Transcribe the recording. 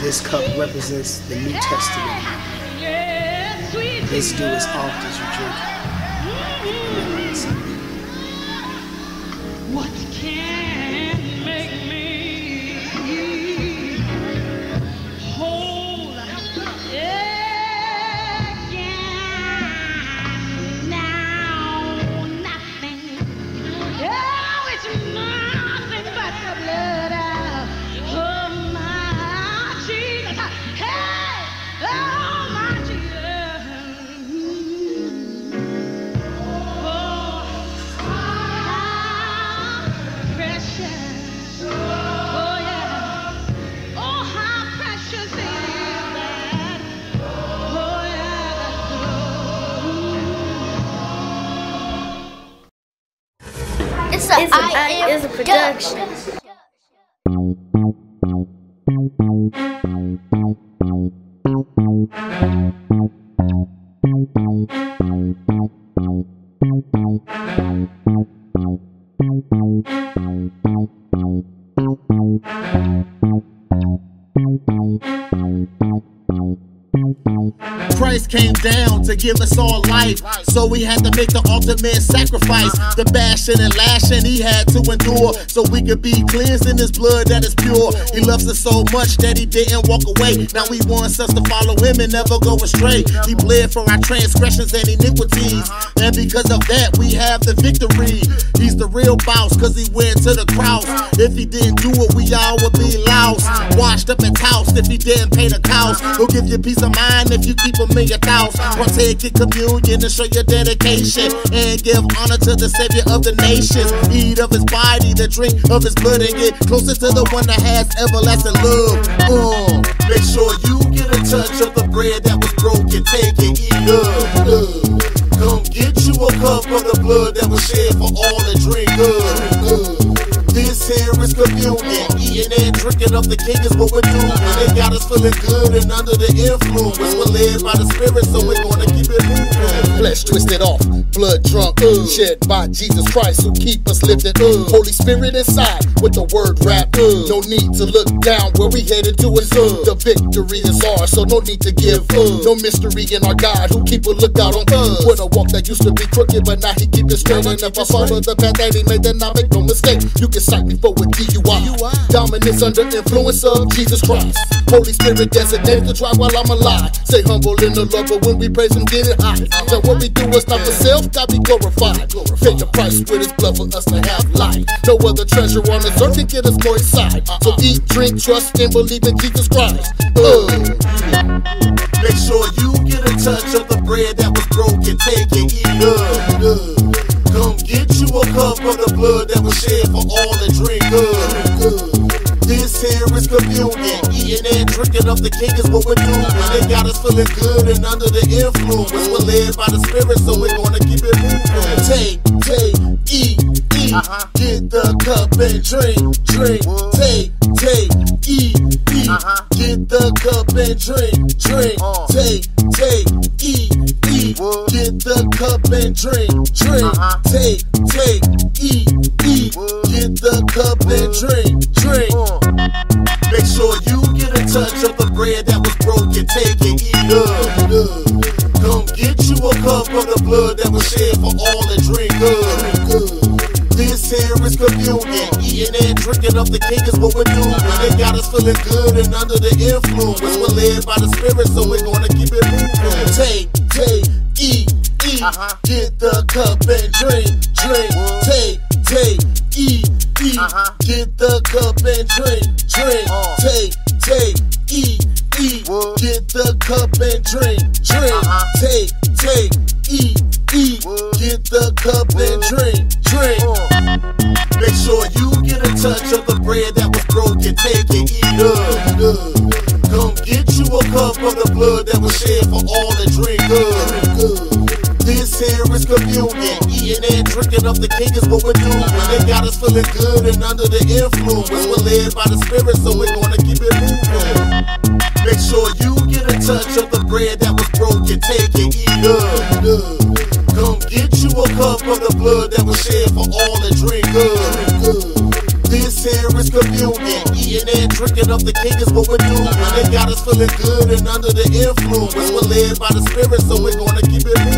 This cup represents the New Testament. This do as oft as you drink. It's a, I it's a production. Christ came down to give us all life, so we had to make the ultimate sacrifice. The bashing and lashing he had to endure, so we could be cleansed in his blood that is pure. He loves us so much that he didn't walk away. Now he wants us to follow him and never go astray. He bled for our transgressions and iniquities, and because of that, we have the victory. He's the real boss, cause he went to the cross. If he didn't do it, we all would be lost. Washed up and tossed if he didn't pay the cost. He'll give you peace of mind if you keep him in your Partake in communion and show your dedication. And give honor to the Savior of the nations. Eat of his body, the drink of his blood, and get closer to the one that has everlasting love. Uh, make sure you get a touch of the bread that was broken. Take it, eat up. Uh, come get you a cup of the blood that was shed for all and drink up. Uh, is communion. Eating and drinking of the king is what we're doing. It got us feeling good and under the influence. We're led by the spirit, so we're gonna keep it moving. Flesh twisted off, blood drunk, uh, shed by Jesus Christ who keep us lifted. Uh, Holy Spirit inside with the word rap. Uh, no need to look down where we headed to is uh, the victory is ours, so no need to give. Uh, no mystery in our God who keep a lookout on us. With a walk that used to be crooked, but now he keep it straight. And if I follow the path that he made, then I make no mistake. You can cite me for a DUI. Dominance under influence of Jesus Christ. Holy Spirit designated to try while I'm alive. Stay humble in the Lord, but when we praise Him, get it high. So what we do is not for self, God be glorified. Pay the price with His blood for us to have life. No other treasure on this earth can get us more inside. So eat, drink, trust, and believe in Jesus Christ. Uh. Make sure you get a touch of the bread that was broken. Take it, eat up. Is communion. Eating and drinking up the king is what we're doing. They got us feeling good and under the influence. We're led by the spirit, so we're gonna keep it moving. Take, take, eat, eat. Get the cup and drink, drink. Take, take, eat, eat. Get the cup and drink, drink. Take, take, eat, eat. Get the cup and drink, drink. Take, take, eat, eat. Get the cup and drink, drink. Make sure you get a touch of the bread that was broken. Take it, eat up. Come get you a cup of the blood that was shed for all and drink up. This here is communion. Eating and drinking of the king is what we're doing. They got us feeling good and under the influence. We're led by the spirit, so we're gonna keep it moving. Take, take, eat, eat. Uh-huh. Get the cup and drink, drink. Uh-huh. Get the cup and drink, drink. Uh. Take, take, eat, eat. Get the cup and drink, drink. Uh-huh. Take, communion. Eating and drinking of the king is what we're doing. They got us feeling good and under the influence. We're led by the spirit, so we're gonna keep it moving. Make sure you get a touch of the bread that was broken. Take it, eat up. Come get you a cup of the blood that was shed for all to drink up. This here is communion. Eating and drinking of the king is what we're doing. They got us feeling good and under the influence. We're led by the spirit, so we're gonna keep it moving.